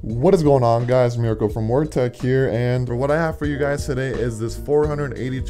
What is going on guys, Miracle from WordTech here and what I have for you guys today is this $482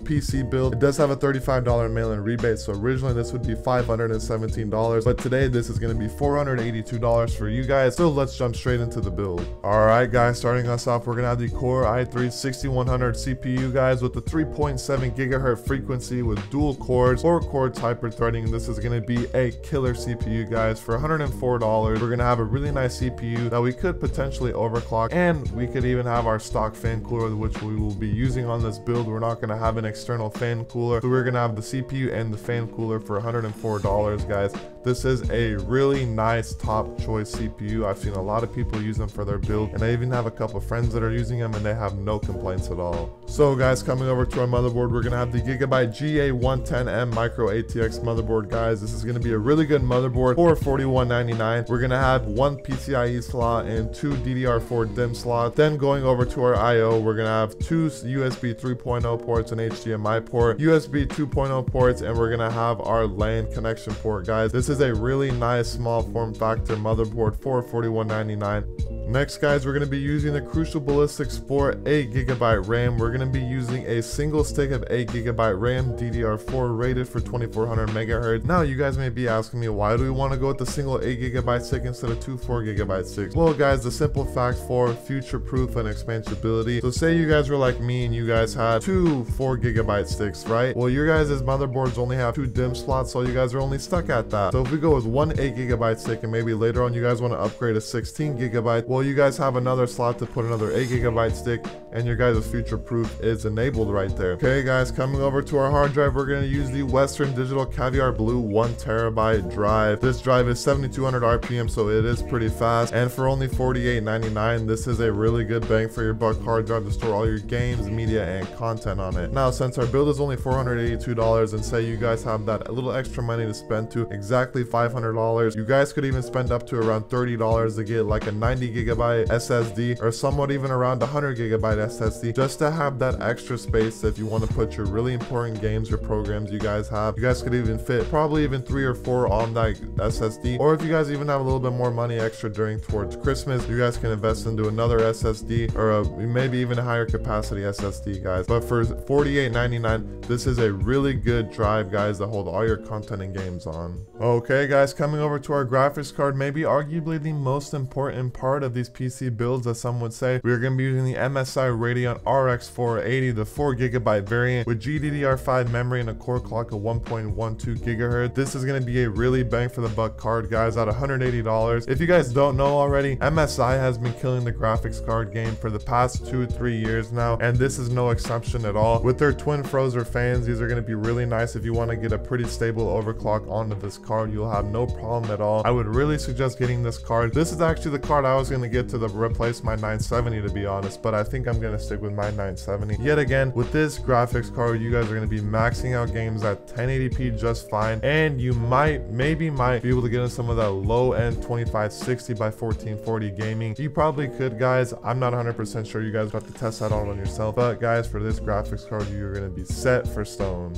PC build. It does have a $35 mail-in rebate so originally this would be $517 but today this is going to be $482 for you guys so let's jump straight into the build. Alright guys, starting us off we're going to have the Core i3 6100 CPU guys with the 3.7 gigahertz frequency with dual cores, 4 core hyper threading. This is going to be a killer CPU guys for $104. We're going to have a really nice CPU that we could potentially overclock and we could even have our stock fan cooler which we will be using on this build we're not going to have an external fan cooler so we're going to have the cpu and the fan cooler for 104 dollars guys this is a really nice top choice CPU. I've seen a lot of people use them for their build and I even have a couple friends that are using them and they have no complaints at all. So guys, coming over to our motherboard, we're gonna have the Gigabyte GA110M Micro ATX motherboard, guys. This is gonna be a really good motherboard for $41.99. We're gonna have one PCIe slot and two DDR4 DIMM slots. Then going over to our I.O., we're gonna have two USB 3.0 ports and HDMI port, USB 2.0 ports, and we're gonna have our LAN connection port, guys. This is a really nice small form factor motherboard for $41.99. Next guys, we're going to be using the Crucial Ballistix Sport 8GB RAM. We're going to be using a single stick of 8GB RAM DDR4 rated for 2400 MHz. Now you guys may be asking me why do we want to go with the single 8GB stick instead of two 4GB sticks? Well guys, the simple fact for future proof and expansibility. So say you guys were like me and you guys had two 4GB sticks, right? Well your guys' motherboards only have two DIMM slots so you guys are only stuck at that. So if we go with one 8GB stick and maybe later on you guys want to upgrade a 16GB, well you guys have another slot to put another 8 gigabyte stick and your guys' future proof is enabled right there. Okay guys, coming over to our hard drive, we're gonna use the Western Digital Caviar Blue 1 terabyte drive. This drive is 7200 RPM, so it is pretty fast. And for only $48.99, this is a really good bang for your buck hard drive to store all your games, media, and content on it. Now, since our build is only $482 and say you guys have that little extra money to spend to exactly $500, you guys could even spend up to around $30 to get like a 90 gigabyte SSD or somewhat even around 100 gigabyte SSD just to have that extra space if you want to put your really important games or programs you guys have. You guys could even fit probably even three or four on that SSD. Or if you guys even have a little bit more money extra during towards Christmas, you guys can invest into another SSD or a, maybe even a higher capacity SSD, guys. But for $48.99, this is a really good drive, guys, to hold all your content and games on. Okay, guys, coming over to our graphics card, maybe arguably the most important part of these PC builds, as some would say. We're going to be using the MSI Radeon RX 480, the 4GB variant with GDDR5 memory and a core clock of 1.12 GHz. This is going to be a really bang for the buck card, guys, at $180. If you guys don't know already, MSI has been killing the graphics card game for the past two, three years now, and this is no exception at all. With their twin Frozr fans, these are going to be really nice if you want to get a pretty stable overclock onto this card. You'll have no problem at all. I would really suggest getting this card. This is actually the card I was going get to the replace my 970 to be honest, but I think I'm gonna stick with my 970. Yet again, with this graphics card, you guys are gonna be maxing out games at 1080p just fine, and you might, maybe might be able to get in some of that low end 2560 by 1440 gaming. You probably could, guys. I'm not 100% sure. You guys have to test that out on yourself. But guys, for this graphics card, you're gonna be set for stone.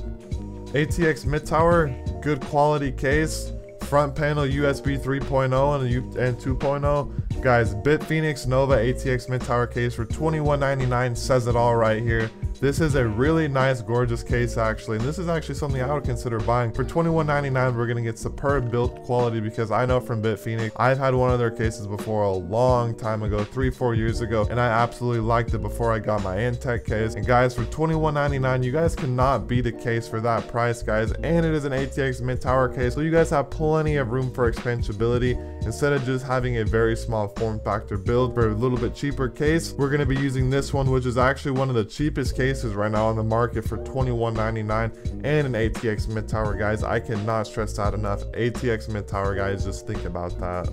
ATX mid tower, good quality case front panel USB 3.0 and, and 2.0. Guys, BitFenix Nova ATX mid tower case for $21.99 says it all right here. This is a really nice, gorgeous case actually, and this is actually something I would consider buying. For $21.99, we're gonna get superb build quality because I know from BitFenix, I've had one of their cases before a long time ago, three, four years ago, and I absolutely liked it before I got my Intech case. And guys, for $21.99, you guys cannot beat a case for that price, guys, and it is an ATX mid-tower case, so you guys have plenty of room for expansibility instead of just having a very small form factor build for a little bit cheaper case. We're gonna be using this one, which is actually one of the cheapest cases cases right now on the market for $21.99 and an ATX mid tower, guys. I cannot stress that enough. ATX mid tower, guys, just think about that.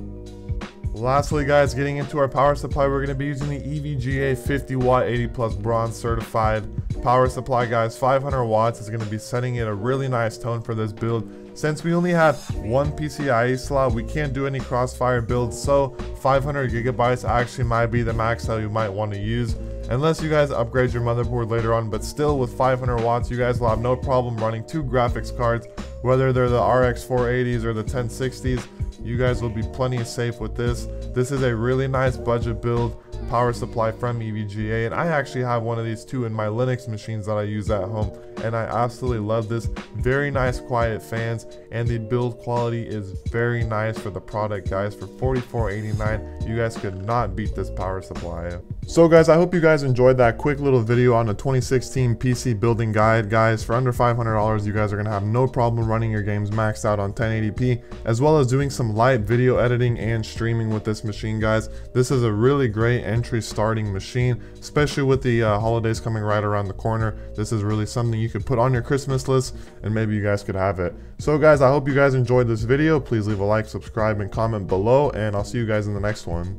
Lastly, guys, getting into our power supply, we're going to be using the EVGA 50 watt 80 plus bronze certified power supply, guys. 500 watts is going to be setting it a really nice tone for this build. Since we only have one PCIe slot, we can't do any crossfire builds, so 500 gigabytes actually might be the max that you might want to use unless you guys upgrade your motherboard later on, but still with 500 watts, you guys will have no problem running two graphics cards, whether they're the RX 480s or the 1060s. you guys will be plenty safe with this. This is a really nice budget build power supply from EVGA and I actually have one of these too in my Linux machines that I use at home and I absolutely love this. Very nice quiet fans and the build quality is very nice for the product guys. For $44.89 you guys could not beat this power supply. So guys, I hope you guys enjoyed that quick little video on the 2016 PC building guide. Guys, for under $500, you guys are to have no problem running your games maxed out on 1080p, as well as doing some light video editing and streaming with this machine, guys. This is a really great entry starting machine, especially with the uh, holidays coming right around the corner. This is really something you could put on your Christmas list, and maybe you guys could have it. So guys, I hope you guys enjoyed this video. Please leave a like, subscribe, and comment below, and I'll see you guys in the next one.